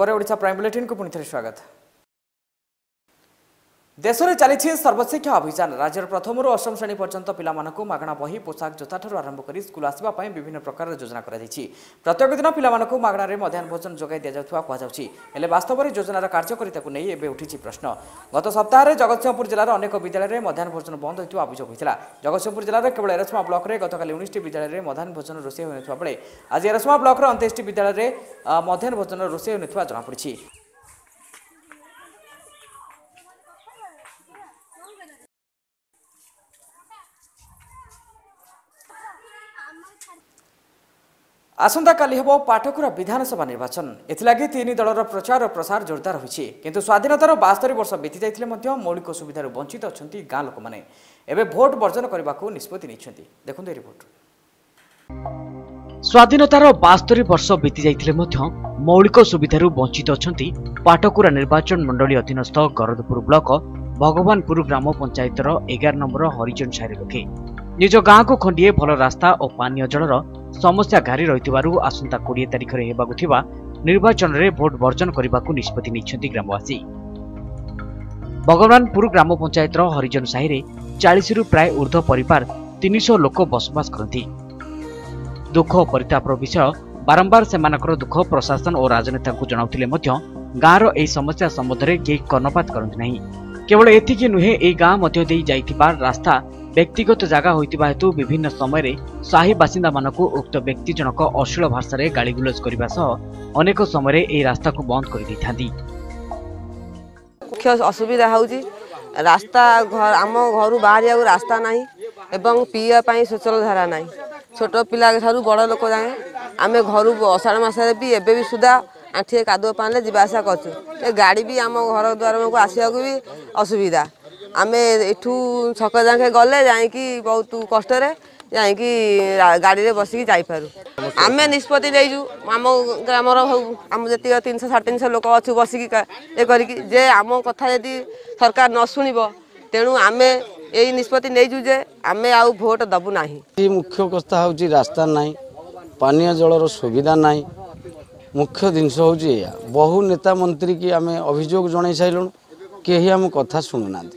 Odisha prime bulletin को पणथे स्वागत দেশে চালছে সর্বশিক্ষা অভিযান রাজ্যের প্রথম অষ্টম শ্রেণী পর্যন্ত পিলামানকু মাগণা বহি পোশাক জোতাঠার আরম্ভ করে স্কুল আসবা পাই বিভিন্ন প্রকারর যোজনা করা যাইছি প্রত্যেক দিন পিলামানকু মাগণারে মধ্যাহ্ন ভোজন যোগাই দিয়া যাওয়া কুযাচ্ছে হলে বাস্তবরে যোজনার কার্যকারিতাকে নিয়ে এবে উঠিছি প্রশ্ন গত সপ্তাহে জগৎসিংহপুর জেলার অনেক বিদ্যালয়ের মধ্যাহ্ন ভোজন বন্ধ হয়েছে অভিযোগ হয়েছিল জগৎসিংহপুর জেলার কেবল এরসমা ব্লকরে গতকাল উনিশটি বিদ্যালয়ের মধ্যাহ্ন ভোজন রোষেই হয়ে বেড়ে আজ এরসমা ব্লকর অন্তেইশটি বিদ্যালয়ের মধ্যাহ্ন ভোজন রোষেই হয়ে জনাপড়ি आस पाटकुरा विधानसभा निर्वाचन एगि तिन दल र प्रचार र प्रसार जोरदार स्वाधीनतार बास्तरी वर्ष बिति मौलिक सुविधा वञ्चित अनि गाँ लोक भोट बर्जन गर्ने स्वाधीनतार बास्तरी वर्ष बितिले मौलिक सुविधा वंचित अनि पाटकुरा निर्वाचन मण्डल अधीनस्थ गरदपपुर ब्लक भगवानपुर ग्राम नंबर हरिजन नम्बर हरिचन साही लिज को खंडिए भल रास्ता पानीय जलर समस्या घारिरह तारिखले हेर्ने निर्वाचनले भोट निष्पत्ति निछन्ति ग्रामवासी भगवानपुर ग्राम पंचायत र हरिजन 40 रु प्राय ऊर्ध्व परिवार 300 लोक बसवास गर दुख परिताप विषय बारम्बार सेमानकर दुख प्रशासन र राजनेता जनाउँदै गाँ र यो समस्या सम्बन्धले केही गां गरी नुहेँ गाँध्ने रास्ता ব্যক্তিগত জায়গা হইতিবা হেতু বিভিন্ন সময়ৰে সাহি বাসিন্দা মানক উক্ত ব্যক্তি জনক অশ্লীল ভাষাৰে গালি গুলজ কৰিব অনেক সময়ৰে এই ৰাস্তাক বন্ধ কৰি দি থাকে মুখ্য অসুবিধা হ'ল ৰাস্তা ঘৰ আম ঘৰ বাহি ৰাস্তা নাই পিবা সচল ধাৰা নাই ছোট পিলাঠাৰু বড় লোক যায় আমি ঘৰ অষাঢ় মাছৰে বি এবি সুদা আঠিয়ে কাদ পানীৰে যা আছা কৰোঁ গাড়ী বি আম ঘৰ দুৱাৰ আচাৰ অসুবিধা ଆମେ ଏଠୁ ଛକ ଯାକେ ଗଲେ ଯାଇକି ବହୁତ କଷ୍ଟରେ ଯାଇକି ଗାଡ଼ିରେ ବସିକି ଯାଇପାରୁ ଆମେ ନିଷ୍ପତ୍ତି ଦେଇଛୁ ଆମ ଗ୍ରାମର ହଉ ଆମ ଯେତିକି ତିନିଶହ ସାଢ଼େ ତିନିଶହ ଲୋକ ଅଛୁ ବସିକି ଇଏ କରିକି ଯେ ଆମ କଥା ଯଦି ସରକାର ନ ଶୁଣିବ ତେଣୁ ଆମେ ଏଇ ନିଷ୍ପତ୍ତି ନେଇଛୁ ଯେ ଆମେ ଆଉ ଭୋଟ ଦେବୁ ନାହିଁ ମୁଖ୍ୟ କଥା ହେଉଛି ରାସ୍ତା ନାହିଁ ପାନୀୟ ଜଳର ସୁବିଧା ନାହିଁ ମୁଖ୍ୟ ଜିନିଷ ହେଉଛି ଏହା ବହୁ ନେତା ମନ୍ତ୍ରୀ କି ଆମେ ଅଭିଯୋଗ ଜଣାଇ ସାରିଲୁଣୁ କେହି ଆମ କଥା ଶୁଣୁନାହାନ୍ତି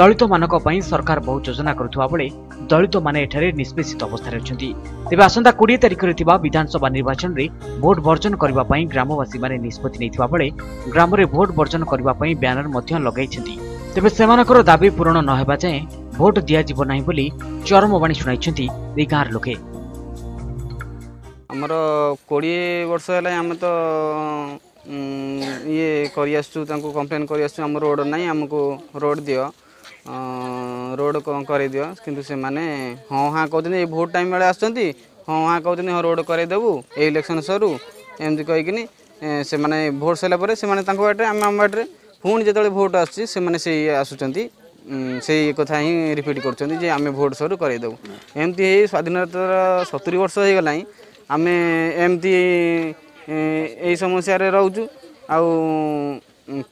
ଦଳିତମାନଙ୍କ ପାଇଁ ସରକାର ବହୁ ଯୋଜନା କରୁଥିବା ବେଳେ ଦଳିତମାନେ ଏଠାରେ ନିଷ୍ପେଷିତ ଅବସ୍ଥାରେ ଅଛନ୍ତି ତେବେ ଆସନ୍ତା କୋଡ଼ିଏ ତାରିଖରେ ଥିବା ବିଧାନସଭା ନିର୍ବାଚନରେ ଭୋଟ ବର୍ଜନ କରିବା ପାଇଁ ଗ୍ରାମବାସୀମାନେ ନିଷ୍ପତ୍ତି ନେଇଥିବା ବେଳେ ଗ୍ରାମରେ ଭୋଟ ବର୍ଜନ କରିବା ପାଇଁ ବ୍ୟାନର ମଧ୍ୟ ଲଗାଇଛନ୍ତି ତେବେ ସେମାନଙ୍କର ଦାବି ପୂରଣ ନ ହେବା ଯାଏଁ ଭୋଟ ଦିଆଯିବ ନାହିଁ ବୋଲି ଚରମବାଣୀ ଶୁଣାଇଛନ୍ତି ଏହି ଗାଁର ଲୋକେ ଆମର କୋଡ଼ିଏ ବର୍ଷ ହେଲା ଆମେ ତ ଇଏ କରିଆସୁଛୁ ତାଙ୍କୁ କମ୍ପ୍ଲେନ୍ କରିଆସୁଛୁ ଆମ ରୋଡ଼ ନାହିଁ ଆମକୁ ରୋଡ଼ ଦିଅ ରୋଡ୍ କରାଇଦିଅ କିନ୍ତୁ ସେମାନେ ହଁ ହଁ କହୁଛନ୍ତି ଏଇ ଭୋଟ୍ ଟାଇମ୍ ବେଳେ ଆସୁଛନ୍ତି ହଁ ହଁ କହୁଛନ୍ତି ହଁ ରୋଡ୍ କରାଇଦେବୁ ଏଇ ଇଲେକ୍ସନ୍ ସରୁ ଏମିତି କହିକିନି ସେମାନେ ଭୋଟ୍ ସରିଲା ପରେ ସେମାନେ ତାଙ୍କ ବାଟରେ ଆମେ ଆମ ବାଟରେ ପୁଣି ଯେତେବେଳେ ଭୋଟ୍ ଆସୁଛି ସେମାନେ ସେଇ ଆସୁଛନ୍ତି ସେଇ କଥା ହିଁ ରିପିଟ୍ କରୁଛନ୍ତି ଯେ ଆମେ ଭୋଟ୍ ସରୁ କରାଇଦେବୁ ଏମିତି ହେଇ ସ୍ୱାଧୀନତାର ସତୁରି ବର୍ଷ ହୋଇଗଲା ହିଁ ଆମେ ଏମିତି ଏଇ ସମସ୍ୟାରେ ରହୁଛୁ ଆଉ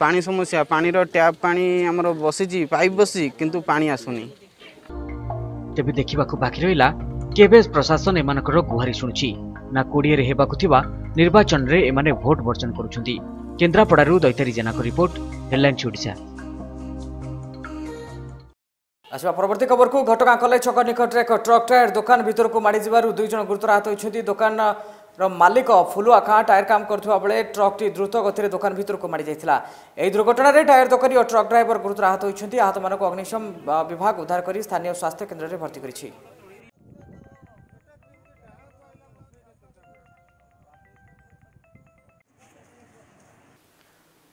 ପାଣି ସମସ୍ୟା ପାଣିର ଟ୍ୟାପ୍ ପାଣି ଆମର ବସିଛି ପାଇପ୍ ବସିଛି କିନ୍ତୁ ପାଣି ଆସୁନି ତେବେ ଦେଖିବାକୁ ବାକି ରହିଲା କେବେ ପ୍ରଶାସନ ଏମାନଙ୍କର ଗୁହାରି ଶୁଣୁଛି ନା କୋଡ଼ିଏରେ ହେବାକୁ ଥିବା ନିର୍ବାଚନରେ ଏମାନେ ଭୋଟ ବର୍ଜନ କରୁଛନ୍ତି କେନ୍ଦ୍ରାପଡ଼ାରୁ ଦୈତାରୀ ଜେନାଙ୍କ ରିପୋର୍ଟ ହେଡ଼ଲାଇନ୍ସ ଓଡ଼ିଶା আসবা পরবর্তী খবরকু ঘটগাঁ কলেজ ছক নিকটে এক ট্রক টায়ার দোকান ভিতরক মাড়ি যাবার দুইজন গুরুতর আহত হয়েছেন দোকান ମାଲିକ ଫୁଲୁଆ କାଁ ଟାୟାର କାମ କରୁଥିବା ବେଳେ ଟ୍ରକ୍ଟି ଦ୍ରୁତ ଗତିରେ ଦୋକାନ ଭିତରକୁ ମାଡ଼ିଯାଇଥିଲା ଏହି ଦୁର୍ଘଟଣାରେ ଟାୟାର ଦୋକାନୀ ଓ ଟ୍ରକ୍ ଡ୍ରାଇଭର ଗୁରୁତର ଆହତ ହୋଇଛନ୍ତି ଆହତମାନଙ୍କୁ ଅଗ୍ନିଶମ ବିଭାଗ ଉଦ୍ଧାର କରି ସ୍ଥାନୀୟ ସ୍ୱାସ୍ଥ୍ୟ କେନ୍ଦ୍ରରେ ଭର୍ତ୍ତି କରିଛି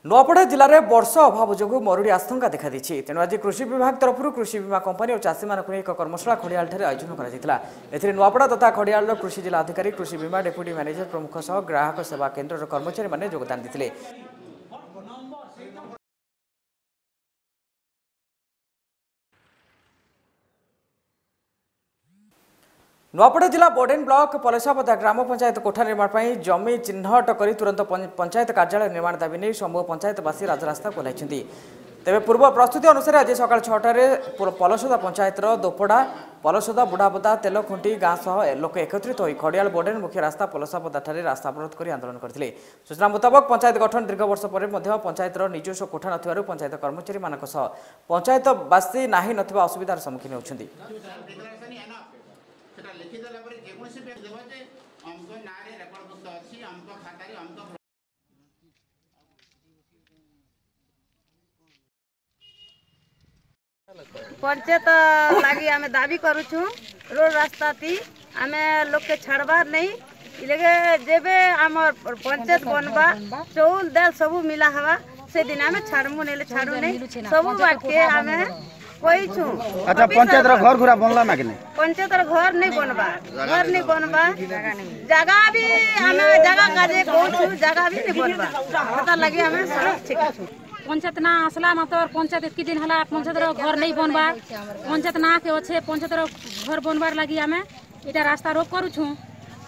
ନୂଆପଡ଼ା ଜିଲ୍ଲାରେ ବର୍ଷା ଅଭାବ ଯୋଗୁଁ ମରୁଡ଼ି ଆଶଙ୍କା ଦେଖାଦେଇଛି ତେଣୁ ଆଜି କୃଷି ବିଭାଗ ତରଫରୁ କୃଷି ବୀମା କମ୍ପାନୀ ଓ ଚାଷୀମାନଙ୍କୁ ନେଇ ଏକ କର୍ମଶାଳା ଖଡ଼ିଆଳଠାରେ ଆୟୋଜନ କରାଯାଇଥିଲା ଏଥିରେ ନୂଆପଡ଼ା ତଥା ଖଡ଼ିଆଳର କୃଷି ଜିଲ୍ଲା ଅଧିକାରୀ କୃଷି ବୀମା ଡେପୁଟି ମ୍ୟାନେଜର ପ୍ରମୁଖ ସହ ଗ୍ରାହକ ସେବା କେନ୍ଦ୍ରର କର୍ମଚାରୀମାନେ ଯୋଗଦାନ ଦେଇଥିଲେ नुआपड़ा जिला बोडेन ब्लक पलेसापदा ग्राम पंचायत कोठा निर्माण जमी चिह्नट कर तुरंत पंचायत कार्यालय निर्माण दाबी नहीं समूह पंचायतवासी राजरास्ता खोलाई তেবে পূর্ব প্রস্তুতি অনুসারে আজ সকাল ছটার পলসদা পঞ্চায়েতর দোপড়া পলসদা বুড়াপদা তেলখুঁটি গাঁ সহ লোক একত্রিত হয়ে খড়িয়াল বর্ডেন মুখ্য রাস্তা পলসাপদাঠারে রাস্তা অবরোধ করে আন্দোলন করে সূচনা মুতাবক পঞ্চায়েত গঠন দীর্ঘ বর্ষ পরে পঞ্চায়েতর নিজস্ব কোঠা নথিবারু পঞ্চায়েত কর্মচারী মান সহ পঞ্চায়েতবাসী নাহি নথিবা অসুবিধার সম্মুখীন হচ্ছেন ପରିଚୟ ଲାଗି ଆମେ ଦାବି କରୁଛୁ ରୋଡ଼ ରାସ୍ତାଟି ଆମେ ଲୋକେ ଛାଡ଼ବାର୍ ନେଇ ଇଲେକେ ଯେବେ ଆମର ପଞ୍ଚାୟତ ବନବା ଚଉଲ ଦାଲ ସବୁ ମିଲା ହେବା ସେଦିନ ଆମେ ଛାଡ଼ମୁ ନେଲେ ଛାଡ଼ୁ ନେଇ ସବୁ ବାଟକେ ଆମେ କହିଛୁ ଆଚ୍ଛା ପଞ୍ଚାୟତର ଘର ଘୁରା ବନଲା ନା କି ନାଇଁ ପଞ୍ଚାୟତର ଘର ନେଇ ବନବା ଘର ନେଇ ବନବା ଜାଗା ବି ଆମେ ଜାଗା କାଜେ କହୁଛୁ ଜାଗା ବି ନେଇ ବନବା ତାର ଲାଗି ଆମେ ସଡ଼କ ଛିକିଛୁ পঞ্চায়েত না আসলা মাত্র পঞ্চায়েত এতকি দিন হল পঞ্চায়েতর ঘর নেই বনবার পঞ্চায়েত না কে অছে পঞ্চায়েতর ঘর বনবার লাগি আমি এটা রাস্তা রোগ করুছু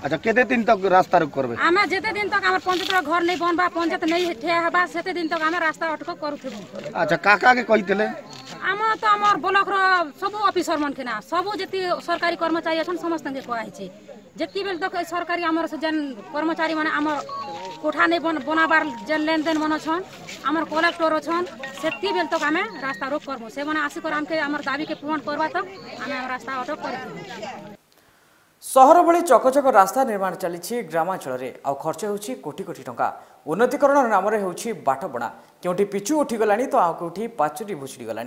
আচ্ছা কেতে দিন তক রাস্তা রোগ করবে আমি যেতে দিন তক আমার পঞ্চায়েতর ঘর নেই বনবা পঞ্চায়েত নেই ঠিয়া হবা সেতে দিন তক আমি রাস্তা অটক করুছু আচ্ছা কাকা কে কইতেলে আমার তো আমার ব্লকর সব অফিসর মানকে না সব যেতি সরকারি কর্মচারী আছেন সমস্তকে কোয়া হয়েছে যেতি বেল তো সরকারি আমার সজন কর্মচারী মানে আমার কোঠা নেই বনাবার যে লেনদেন মনে ছন আমার কলেক্টর অছন সেতি বেল তোকে আমি রাস্তা রোক করবো সে মানে আসি করে আমাকে আমার দাবিকে পূরণ করবা তো আমি আমার রাস্তা অটক করে সহর ভি চকচক রাস্তা নির্মাণ চালছে গ্রামাঞ্চলের আর্চ হচ্ছে কোটি কোটি টঙ্কা উন্নতিকরণ নামে হচ্ছে বাটবণা কেউটি পিচু উঠিগলা তো আউ কেউটি পাচুরি ভুচুড়ি গলা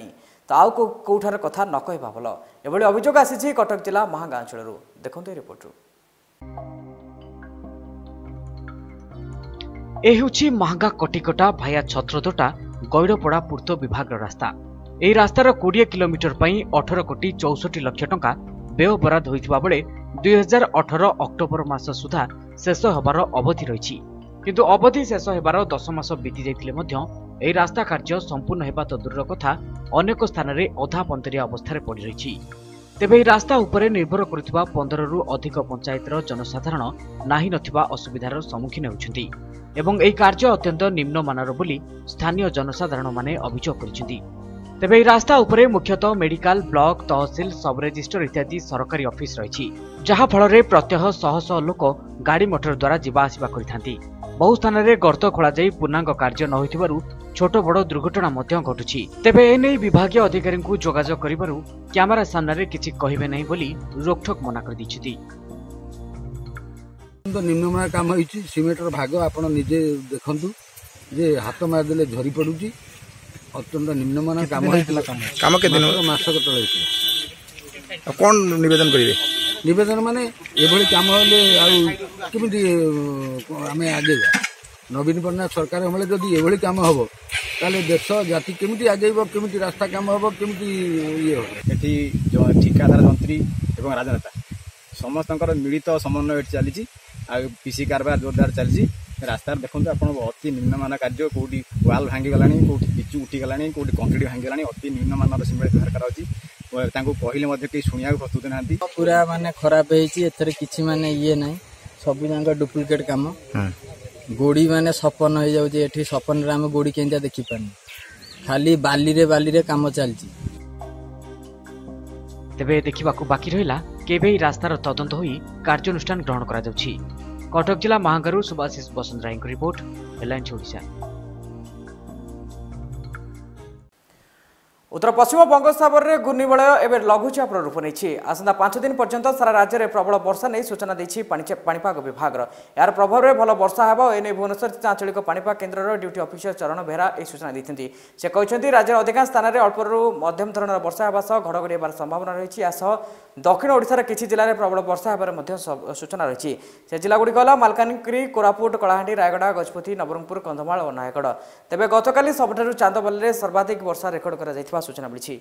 তো আউ কেউঠার কথা ন কহবা ভাল এভাবে অভিযোগ আসিছে কটক জেলা মহাগাঁ অঞ্চল দেখুন এই রিপোর্ট ଏହେଉଛି ମାହାଙ୍ଗା କଟିକଟା ଭାୟା ଛତ୍ରଦୋଟା ଗୈରପଡ଼ା ପୂର୍ତ୍ତ ବିଭାଗର ରାସ୍ତା ଏହି ରାସ୍ତାର କୋଡ଼ିଏ କିଲୋମିଟର ପାଇଁ ଅଠର କୋଟି ଚଉଷଠି ଲକ୍ଷ ଟଙ୍କା ବ୍ୟୟ ବରାଦ ହୋଇଥିବା ବେଳେ ଦୁଇହଜାର ଅଠର ଅକ୍ଟୋବର ମାସ ସୁଦ୍ଧା ଶେଷ ହେବାର ଅବଧି ରହିଛି କିନ୍ତୁ ଅବଧି ଶେଷ ହେବାର ଦଶ ମାସ ବିତିଯାଇଥିଲେ ମଧ୍ୟ ଏହି ରାସ୍ତା କାର୍ଯ୍ୟ ସମ୍ପୂର୍ଣ୍ଣ ହେବା ତ ଦୂରର କଥା ଅନେକ ସ୍ଥାନରେ ଅଧା ପନ୍ତରିଆ ଅବସ୍ଥାରେ ପଡ଼ିରହିଛି ତେବେ ଏହି ରାସ୍ତା ଉପରେ ନିର୍ଭର କରୁଥିବା ପନ୍ଦରରୁ ଅଧିକ ପଞ୍ଚାୟତର ଜନସାଧାରଣ ନାହିଁ ନଥିବା ଅସୁବିଧାର ସମ୍ମୁଖୀନ ହେଉଛନ୍ତି ଏବଂ ଏହି କାର୍ଯ୍ୟ ଅତ୍ୟନ୍ତ ନିମ୍ନମାନର ବୋଲି ସ୍ଥାନୀୟ ଜନସାଧାରଣମାନେ ଅଭିଯୋଗ କରିଛନ୍ତି ତେବେ ଏହି ରାସ୍ତା ଉପରେ ମୁଖ୍ୟତଃ ମେଡିକାଲ ବ୍ଲକ ତହସିଲ ସବରେଜିଷ୍ଟର ଇତ୍ୟାଦି ସରକାରୀ ଅଫିସ ରହିଛି ଯାହାଫଳରେ ପ୍ରତ୍ୟହ ଶହ ଶହ ଲୋକ ଗାଡ଼ି ମଟର ଦ୍ୱାରା ଯିବା ଆସିବା କରିଥାନ୍ତି ବହୁ ସ୍ଥାନରେ ଗର୍ତ୍ତ ଖୋଳାଯାଇ ପୂର୍ଣ୍ଣାଙ୍ଗ କାର୍ଯ୍ୟ ନ ହୋଇଥିବାରୁ ছোট বড় দুর্ঘটনা ମଧ୍ୟ ଘଟୁଛି ତେବେ ଏନେଇ ବିଭାଗୀୟ ଅଧିକାରୀଙ୍କୁ ଯୋଗାଯୋଗ କରିବାରୁ କ୍ୟାମେରା ସାମ୍ନାରେ କିଛି କହିବେ ନାହିଁ ବୋଲି ରୋକଠୋକ୍ ମନା କରିଦେଇଛନ୍ତି ନିମ୍ନମାନର କାମ ହେଇଛି ସିମେଣ୍ଟର ଭାଗ ଆପଣ ନିଜେ ଦେଖନ୍ତୁ ଯେ ହାତ ମାରିଦେଲେ ଝରି ପଡ଼ୁଛି ଅତ୍ୟନ୍ତ ନିମ୍ନମାନର କାମ ହେଇଥିଲା କାମ କେତେ ମାସକ ତଳେ ହେଇଥିଲା କ'ଣ ନିବେଦନ କରିବେ ନିବେଦନ ମାନେ ଏଭଳି କାମ ହେଲେ ଆଉ କେମିତି ଆମେ ଆଗେଇବା ନବୀନ ପଟ୍ଟନାୟକ ସରକାର ଅମଳରେ ଯଦି ଏଭଳି କାମ ହେବ ତାହେଲେ ଦେଶ ଜାତି କେମିତି ଆଗେଇବ କେମିତି ରାସ୍ତା କାମ ହେବ କେମିତି ଇଏ ହେବ ଏଠି ଠିକାଦାର ମନ୍ତ୍ରୀ ଏବଂ ରାଜନେତା ସମସ୍ତଙ୍କର ମିଳିତ ସମନ୍ୱୟ ଏଠି ଚାଲିଛି ଆଉ ପି ସି କାରବାର ଜୋରଦାର ଚାଲିଛି ରାସ୍ତାରେ ଦେଖନ୍ତୁ ଆପଣ ଅତି ନିମ୍ନମାନ କାର୍ଯ୍ୟ କେଉଁଠି ୱାଲ୍ ଭାଙ୍ଗିଗଲାଣି କେଉଁଠି ପିଚୁ ଉଠିଗଲାଣି କେଉଁଠି କଂକ୍ରିଟ୍ ଭାଙ୍ଗିଗଲାଣି ଅତି ନିମ୍ନମାନର ସିମେଣ୍ଟ ବ୍ୟବହାର କରାଯାଉଛି ତାଙ୍କୁ କହିଲେ ମଧ୍ୟ କେହି ଶୁଣିବାକୁ ପ୍ରସ୍ତୁତ ନାହାନ୍ତି ପୁରା ମାନେ ଖରାପ ହେଇଛି ଏଥିରେ କିଛି ମାନେ ଇଏ ନାହିଁ ସବୁ ଯାକ ଡୁପ୍ଲିକେଟ୍ କାମ ଗୋଡ଼ି ମାନେ ସପନ ହେଇଯାଉଛି ଏଠି ସପନରେ ଆମେ ଗୋଡ଼ି କେମିତିଆ ଦେଖିପାରୁନୁ ଖାଲି ବାଲିରେ ବାଲିରେ କାମ ଚାଲିଛି ତେବେ ଦେଖିବାକୁ ବାକି ରହିଲା କେବେ ଏହି ରାସ୍ତାର ତଦନ୍ତ ହୋଇ କାର୍ଯ୍ୟାନୁଷ୍ଠାନ ଗ୍ରହଣ କରାଯାଉଛି କଟକ ଜିଲ୍ଲା ମାହାଙ୍ଗାରୁ ସୁବାଶିଷ ବସନ୍ତ ରାୟଙ୍କ ରିପୋର୍ଟ ହେଲାଇନ୍ସ ଓଡ଼ିଶା উত্তর পশ্চিম বঙ্গোপসাগরের ঘূর্ণিবলয় এবে লঘুচাপর রূপ নিয়েছে আসন্তা পাঁচ দিন পর্যন্ত সারা রাজ্যের প্রবল বর্ষা নিয়ে সূচনা দিয়েছে পাপাগ বিভাগ এর প্রভাবে ভাল বর্ষা হব এনে ভুবনেশ্বর আঞ্চলিক পাপাগ কেন্দ্রর ডিউটি অফিসর চরণ বেহরা এই সূচনা দিয়েছেন সে কিন্তু রাজ্যের অধিকাংশ স্থানের অল্পরু মধ্যম ধরনের বর্ষা হওয়া সহ ঘড়ঘড়ি হবার সম্ভাবনা রয়েছে এসহ দক্ষিণ ওড়শার কিছু জেলায় প্রবল বর্ষা হবার সূচনা রয়েছে সে জেলাগুড়ি হল মালকানগিরি কোরাপুট কলাহান্ডি রায়গড়া গজপতি নবরঙ্গপুর কন্ধমাল ও নয়াগড় তবে গতকাল সবুঠার চাঁদবালের সর্বাধিক বর্ষা রেকর্ড করা ସୂଚନା ମିଳିଛି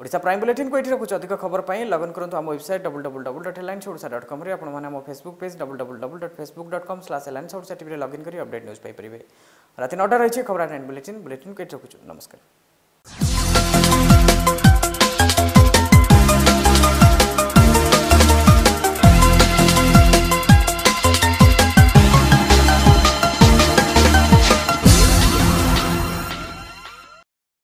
ଓଡ଼ିଶା ପ୍ରାଇମ୍ ବୁଲେଟିନ୍କୁ ଏଠି ରଖୁଛୁ ଅଧିକ ଖବର ପାଇଁ ଲଗ୍ନ କରନ୍ତୁ ଆମ website W W W dot headlines Odisha dot କମ୍ରେ ଆପଣମାନେ ଆମ Facebook page W W W dot Facebook dot com slash headlines Odisha ଟିଭିରେ ଲଗ୍ଇନ୍ କରି ଅପଡେଟ୍ ନ୍ୟୁଜ୍ ପାଇପାରିବେ ରାତି ନଅଟା ରହିଛି ଖବର ଆଣ୍ଡ ବୁଲେଟିନ୍ ବୁଲେଟିନ୍କୁ ଏଠି ରଖୁଛୁ ନମସ୍କାର